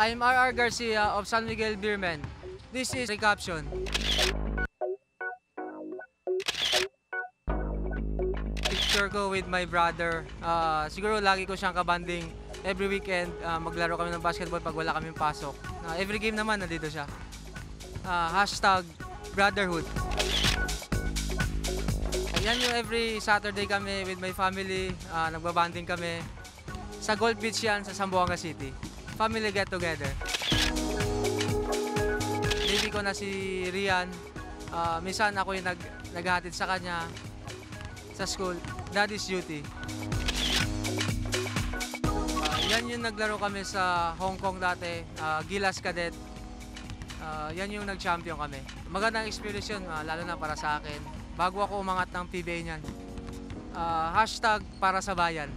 I'm RR Garcia of San Miguel Beerman. This is recaption. Picture ko with my brother. Ah, siguro lagi ko siyang kabanding. Every weekend, ah, maglaro kami ng basketball pag wala kaming pasok. Ah, every game naman, nandito siya. Ah, hashtag brotherhood. Yan yung every Saturday kami with my family, ah, nagbabanding kami. Sa Gold Beach yan, sa Zamboanga City. Family get together. Baby ko na si Rian. Ah, minsan ako yung nag, naghahatid sa kanya sa school. Daddy's duty. Ah, yan yung naglaro kami sa Hong Kong dati, ah, Gilas Cadet. Ah, yan yung nag-champion kami. Magandang experience yun, ah, lalo na para sa akin. Bago ako umangat ng PBA niyan. Ah, hashtag para sa bayan.